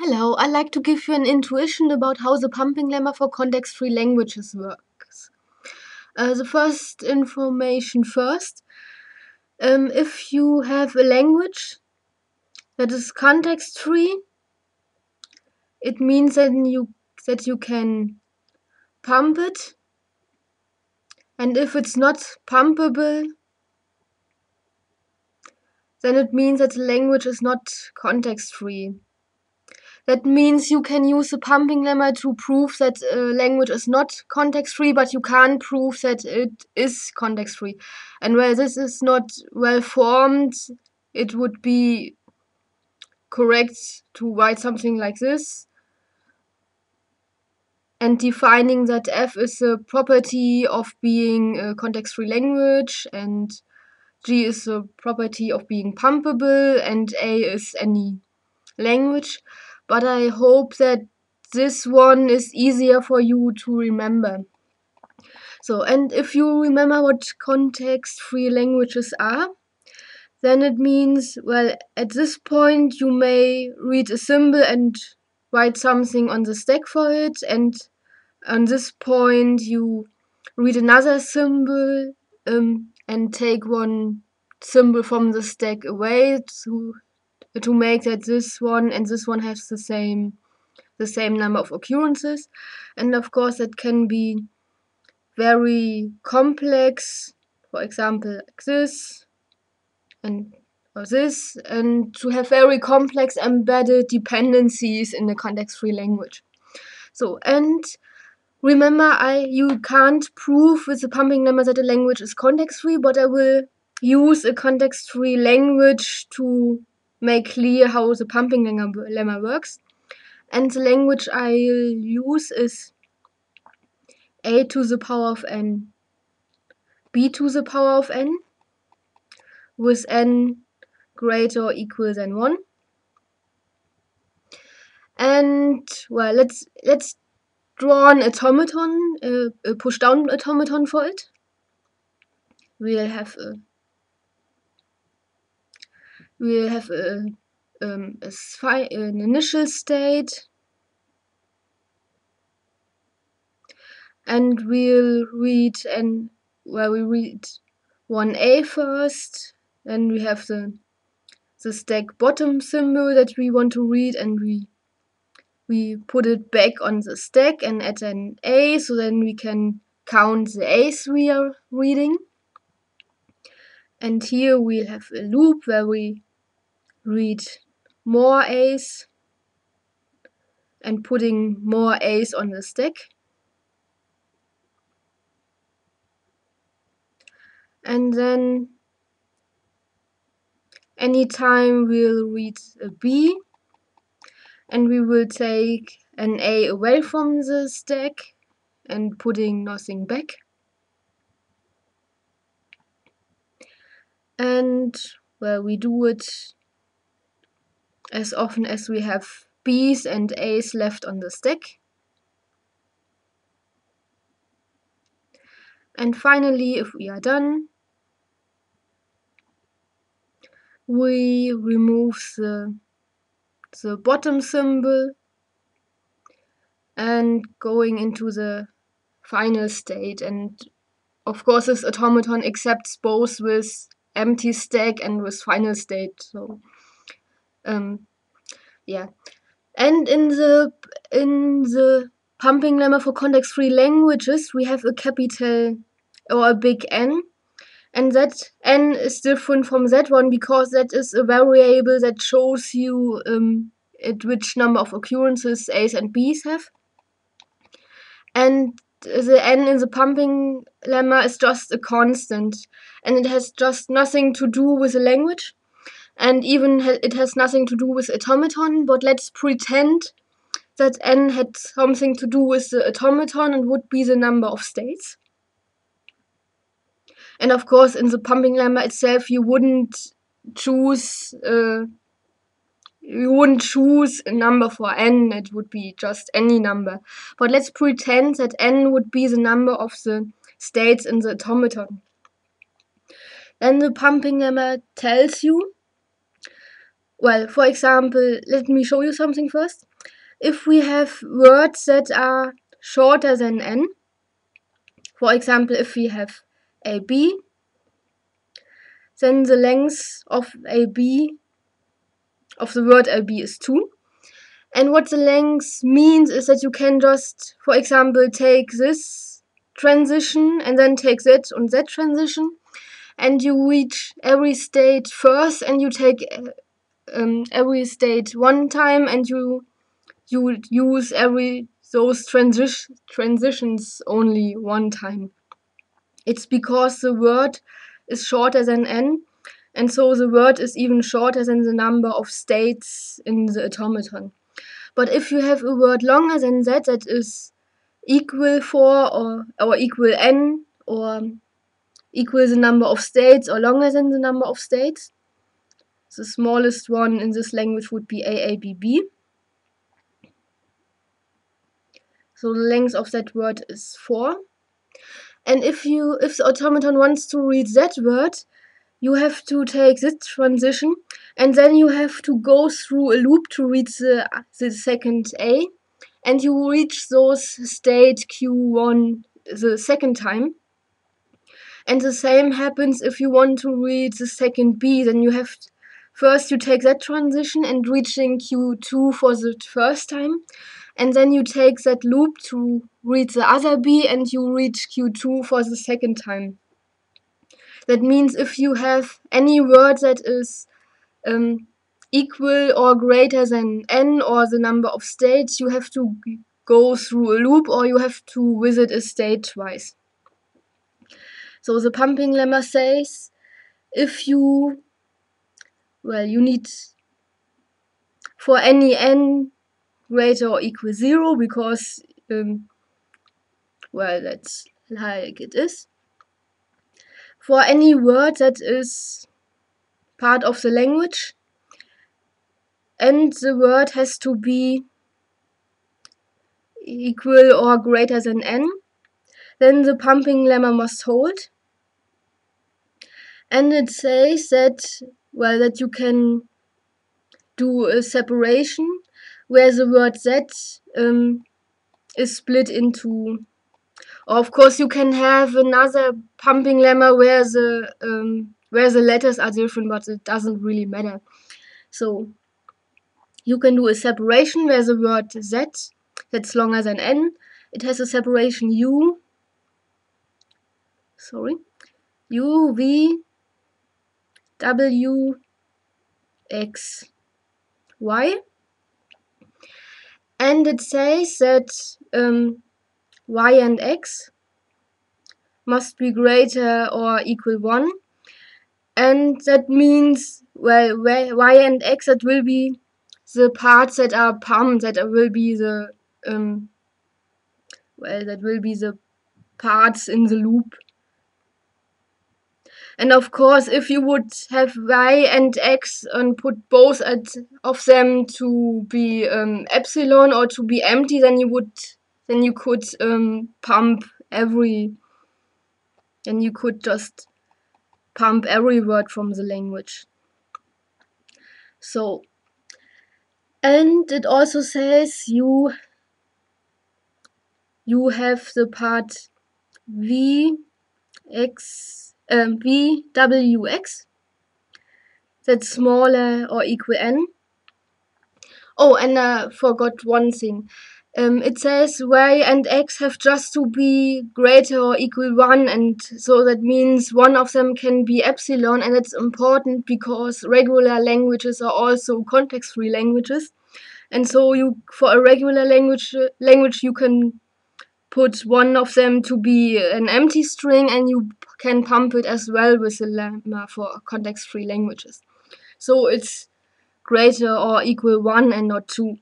Hello, I'd like to give you an intuition about how the pumping lemma for context-free languages works. Uh, the first information first. Um, if you have a language that is context-free, it means that you that you can pump it. And if it's not pumpable, then it means that the language is not context-free. That means you can use the pumping lemma to prove that a language is not context-free, but you can't prove that it is context-free. And where this is not well formed, it would be correct to write something like this. And defining that f is a property of being a context-free language and g is a property of being pumpable and a is any language but I hope that this one is easier for you to remember. So, and if you remember what context-free languages are, then it means, well, at this point you may read a symbol and write something on the stack for it, and on this point you read another symbol um, and take one symbol from the stack away to to make that this one and this one has the same the same number of occurrences. And of course it can be very complex for example like this and or this and to have very complex embedded dependencies in the context-free language. So and remember I you can't prove with the pumping lemma that a language is context-free but I will use a context-free language to make clear how the pumping lemma works. And the language I'll use is a to the power of n, b to the power of n, with n greater or equal than 1. And well, let's let's draw an automaton, uh, a push down automaton for it. We'll have a we'll have a, um, a an initial state. And we'll read and where well, we read 1a first. Then we have the the stack bottom symbol that we want to read and we we put it back on the stack and add an a so then we can count the a's we are reading. And here we'll have a loop where we read more A's and putting more A's on the stack. And then anytime we'll read a B and we will take an A away from the stack and putting nothing back. And well, we do it as often as we have B's and A's left on the stack. And finally, if we are done, we remove the, the bottom symbol and going into the final state. And of course, this automaton accepts both with empty stack and with final state. So um, yeah, and in the in the pumping lemma for context-free languages, we have a capital or a big N, and that N is different from that one because that is a variable that shows you um, at which number of occurrences A's and B's have. And the N in the pumping lemma is just a constant, and it has just nothing to do with the language and even it has nothing to do with automaton, but let's pretend that n had something to do with the automaton and would be the number of states. And of course, in the pumping lemma itself, you wouldn't choose uh, you wouldn't choose a number for n, it would be just any number. But let's pretend that n would be the number of the states in the automaton. Then the pumping lemma tells you well, for example, let me show you something first. If we have words that are shorter than n, for example, if we have AB, then the length of AB, of the word AB is 2. And what the length means is that you can just, for example, take this transition and then take that and that transition and you reach every state first and you take um, every state one time and you you would use every those transi- transitions only one time. It's because the word is shorter than n and so the word is even shorter than the number of states in the automaton. But if you have a word longer than that, that is equal for or, or equal n or equal the number of states or longer than the number of states, the smallest one in this language would be AABB. So the length of that word is 4. And if you if the automaton wants to read that word, you have to take this transition and then you have to go through a loop to reach the, the second A and you reach those state Q1 the second time. And the same happens if you want to read the second B, then you have first you take that transition and reaching Q2 for the first time and then you take that loop to read the other B and you reach Q2 for the second time. That means if you have any word that is um, equal or greater than n or the number of states, you have to go through a loop or you have to visit a state twice. So the pumping lemma says if you, well, you need for any n greater or equal 0 because, um, well, that's like it is. For any word that is part of the language and the word has to be equal or greater than n, then the pumping lemma must hold. And it says that, well, that you can do a separation where the word Z um, is split into. Of course, you can have another pumping lemma where the um, where the letters are different, but it doesn't really matter. So you can do a separation where the word Z that's longer than N. It has a separation U. Sorry, U V W X Y. And it says that um, y and x must be greater or equal 1 and that means well y and x that will be the parts that are pumped that will be the um, well that will be the parts in the loop and of course, if you would have y and x and put both of them to be um, epsilon or to be empty, then you would then you could um, pump every then you could just pump every word from the language. So and it also says you you have the part v x um, VWX that's smaller or equal n. Oh, and I uh, forgot one thing. Um, it says y and x have just to be greater or equal 1 and so that means one of them can be epsilon and it's important because regular languages are also context-free languages and so you for a regular language language you can put one of them to be an empty string and you can pump it as well with the lemma for context-free languages. So it's greater or equal 1 and not 2.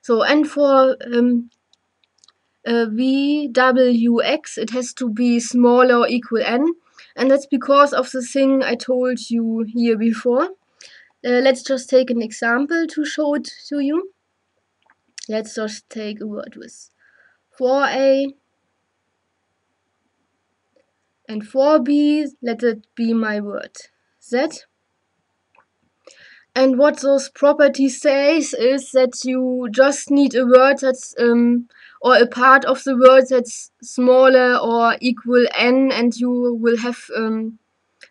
So and for um, uh, VWX it has to be smaller or equal n and that's because of the thing I told you here before. Uh, let's just take an example to show it to you. Let's just take a word with 4a and 4b let it be my word. Z. And what those properties says is that you just need a word that's um, or a part of the word that's smaller or equal n, and you will have um,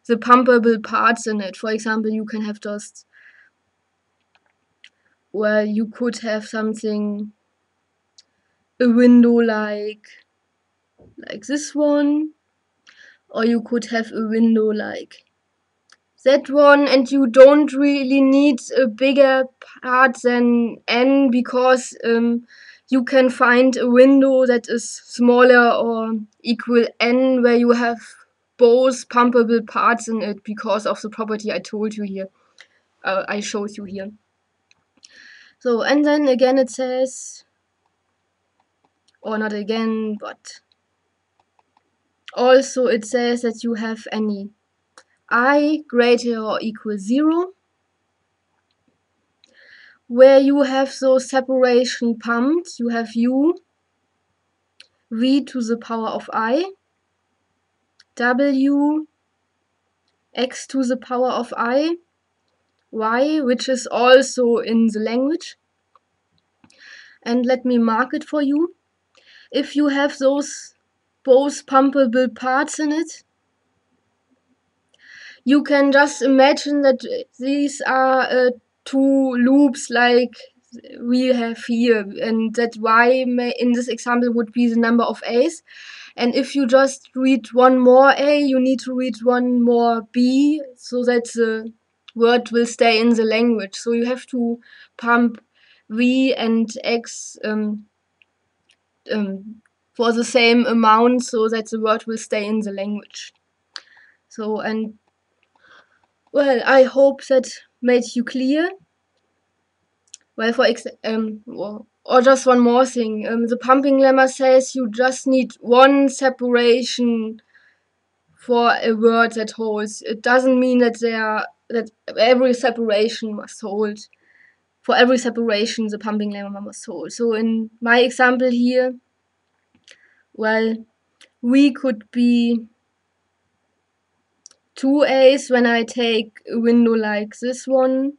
the pumpable parts in it. For example, you can have just well, you could have something a window like like this one, or you could have a window like that one and you don't really need a bigger part than n because um, you can find a window that is smaller or equal n where you have both pumpable parts in it because of the property I told you here uh, I showed you here. So and then again it says or not again but also it says that you have any i greater or equal 0 where you have those separation pumped you have u v to the power of i w x to the power of i y which is also in the language. And let me mark it for you. If you have those both pumpable parts in it. You can just imagine that these are uh, two loops like we have here and that y may, in this example would be the number of a's. And if you just read one more a you need to read one more b so that the word will stay in the language. So you have to pump v and x um, um, for the same amount so that the word will stay in the language so and well, I hope that made you clear. Well, for ex um, or just one more thing. Um, the pumping lemma says you just need one separation for a word that holds. It doesn't mean that there that every separation must hold. For every separation, the pumping lemma must hold. So in my example here, well, we could be two A's when I take a window like this one.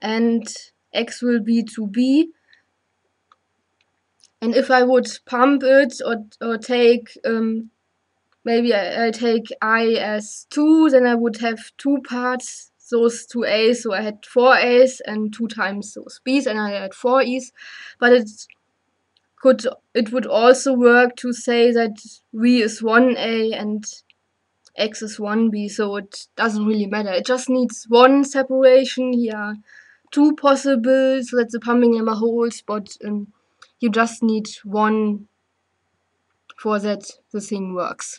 And X will be 2B and if I would pump it or, or take um, maybe I, I, take I as 2 then I would have two parts those two A's. So I had four A's and two times those B's and I had four E's. But it could it would also work to say that V is one A and x is 1b, so it doesn't really matter. It just needs one separation here, two possible, so that the pumping lemma holds, but um, you just need one for that the thing works.